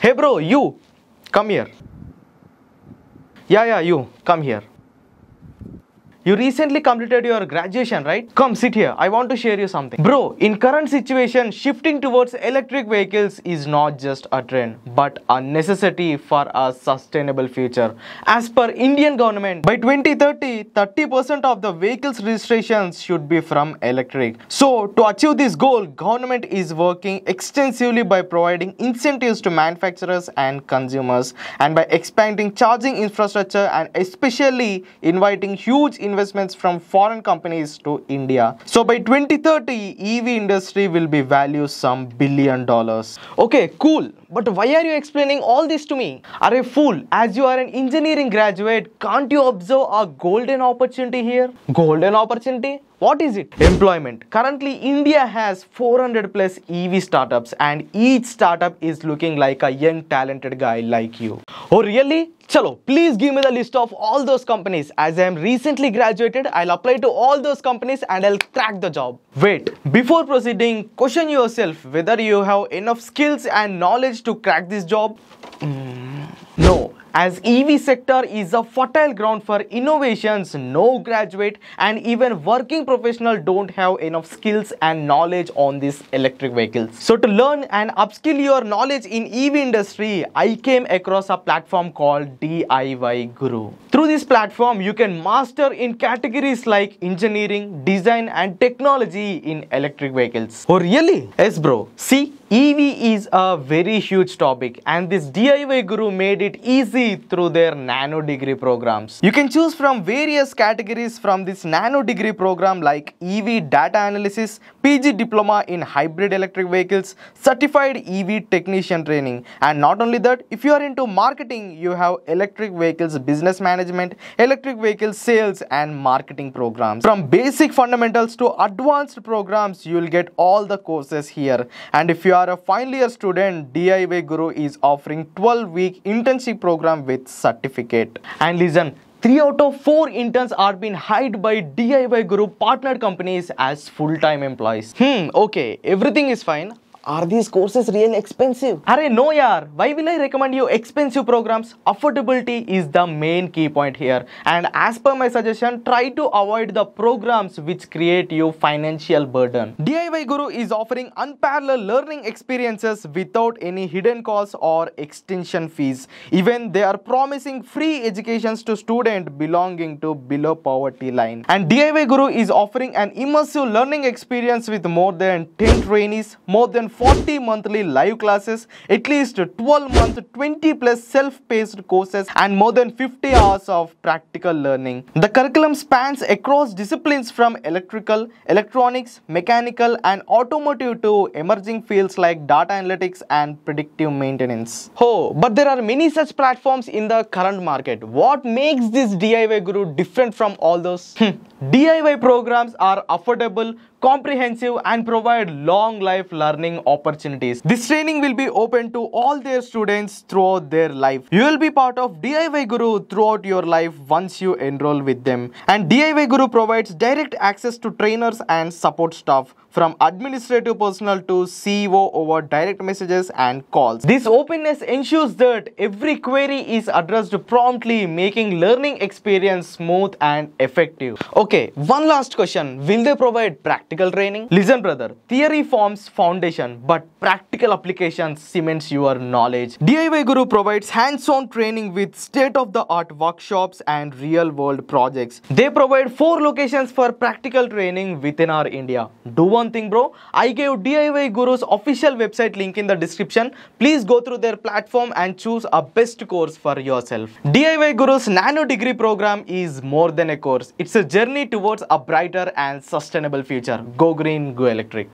Hey bro, you, come here. Yeah, yeah, you, come here. You recently completed your graduation, right? Come sit here. I want to share you something. Bro, in current situation, shifting towards electric vehicles is not just a trend, but a necessity for a sustainable future. As per Indian government, by 2030, 30% of the vehicles registrations should be from electric. So, to achieve this goal, government is working extensively by providing incentives to manufacturers and consumers and by expanding charging infrastructure and especially inviting huge investments from foreign companies to India. So by 2030, EV industry will be valued some billion dollars. Okay, cool. But why are you explaining all this to me? Are a fool, as you are an engineering graduate, can't you observe a golden opportunity here? Golden opportunity? What is it? Employment. Currently, India has 400 plus EV startups, and each startup is looking like a young, talented guy like you. Oh, really? Chalo, please give me the list of all those companies. As I am recently graduated, I'll apply to all those companies and I'll crack the job. Wait, before proceeding, question yourself whether you have enough skills and knowledge to crack this job. Mm, no, as EV sector is a fertile ground for innovations, no graduate and even working professional don't have enough skills and knowledge on these electric vehicles. So to learn and upskill your knowledge in EV industry, I came across a platform called DIY Guru. Through this platform, you can master in categories like engineering, design and technology in electric vehicles. Oh really? Yes bro. See, EV is a very huge topic and this DIY Guru made it easy through their nano degree programs. You can choose from various categories from this nano degree program like EV data analysis, PG diploma in hybrid electric vehicles, certified EV technician training and not only that if you are into marketing you have electric vehicles business management, electric vehicle sales and marketing programs. From basic fundamentals to advanced programs you will get all the courses here and if you are a final year student, DIY Guru is offering 12 week internship program with certificate. And listen, 3 out of 4 interns are being hired by DIY Guru partnered companies as full-time employees. Hmm, okay, everything is fine. Are these courses really expensive? Arey no yaar, why will I recommend you expensive programs? Affordability is the main key point here. And as per my suggestion, try to avoid the programs which create you financial burden. DIY Guru is offering unparalleled learning experiences without any hidden costs or extension fees. Even they are promising free educations to students belonging to below poverty line. And DIY Guru is offering an immersive learning experience with more than 10 trainees, more than 40 monthly live classes, at least 12 month 20 plus self-paced courses and more than 50 hours of practical learning. The curriculum spans across disciplines from electrical, electronics, mechanical and automotive to emerging fields like data analytics and predictive maintenance. Oh, but there are many such platforms in the current market. What makes this DIY Guru different from all those? Hmm. DIY programs are affordable, comprehensive and provide long life learning opportunities. This training will be open to all their students throughout their life. You will be part of DIY Guru throughout your life once you enroll with them. And DIY Guru provides direct access to trainers and support staff from administrative personnel to CEO over direct messages and calls. This openness ensures that every query is addressed promptly, making learning experience smooth and effective. Okay, one last question. Will they provide practical training? Listen brother, theory forms foundation, but practical applications cements your knowledge. DIY Guru provides hands-on training with state-of-the-art workshops and real-world projects. They provide four locations for practical training within our India. Do one thing bro, I gave DIY Guru's official website link in the description. Please go through their platform and choose a best course for yourself. DIY Guru's Nano Degree program is more than a course. It's a journey towards a brighter and sustainable future. Go green, go electric.